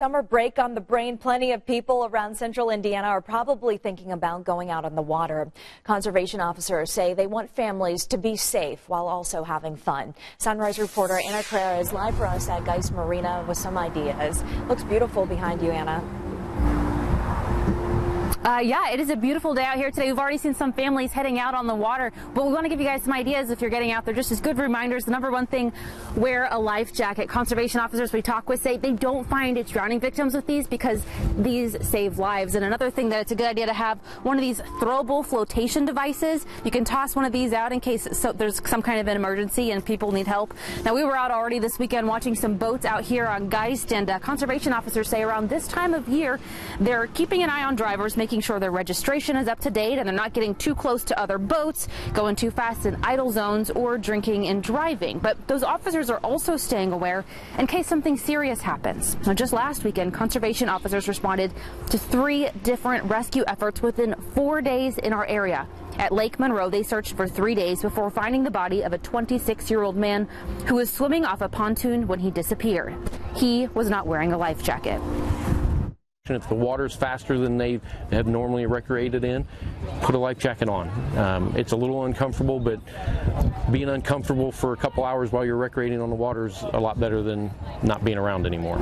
Summer break on the brain. Plenty of people around central Indiana are probably thinking about going out on the water. Conservation officers say they want families to be safe while also having fun. Sunrise reporter Anna Carrera is live for us at Geist Marina with some ideas. Looks beautiful behind you, Anna. Uh, yeah, it is a beautiful day out here today. We've already seen some families heading out on the water, but we want to give you guys some ideas if you're getting out there. Just as good reminders. The number one thing, wear a life jacket. Conservation officers we talk with say they don't find it's drowning victims with these because these save lives. And another thing that it's a good idea to have one of these throwable flotation devices. You can toss one of these out in case so there's some kind of an emergency and people need help. Now we were out already this weekend watching some boats out here on Geist, and uh, conservation officers say around this time of year they're keeping an eye on drivers, making sure their registration is up to date and they're not getting too close to other boats, going too fast in idle zones, or drinking and driving. But those officers are also staying aware in case something serious happens. Now, just last weekend, conservation officers responded to three different rescue efforts within four days in our area. At Lake Monroe, they searched for three days before finding the body of a 26 year old man who was swimming off a pontoon when he disappeared. He was not wearing a life jacket. If the water's faster than they have normally recreated in, put a life jacket on. Um, it's a little uncomfortable, but being uncomfortable for a couple hours while you're recreating on the water is a lot better than not being around anymore.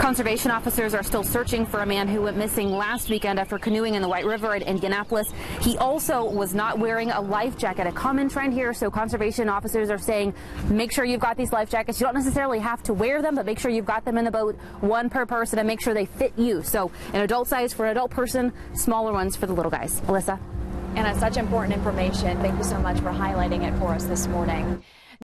Conservation officers are still searching for a man who went missing last weekend after canoeing in the White River at Indianapolis. He also was not wearing a life jacket, a common trend here. So conservation officers are saying, make sure you've got these life jackets. You don't necessarily have to wear them, but make sure you've got them in the boat, one per person, and make sure they fit you. So an adult size for an adult person, smaller ones for the little guys. Alyssa. Anna, such important information. Thank you so much for highlighting it for us this morning.